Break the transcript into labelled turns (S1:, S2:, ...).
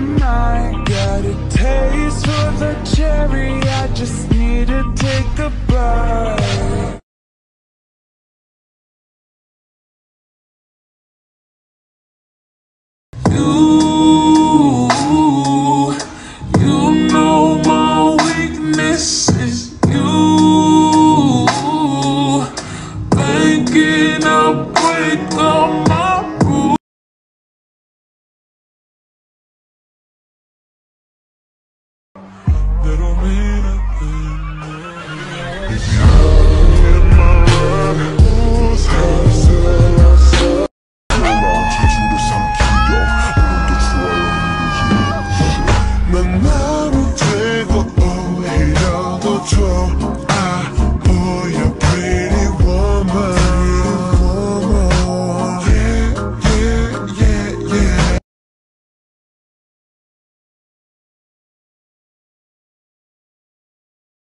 S1: my mind Got a taste for the cherry. I just need to take a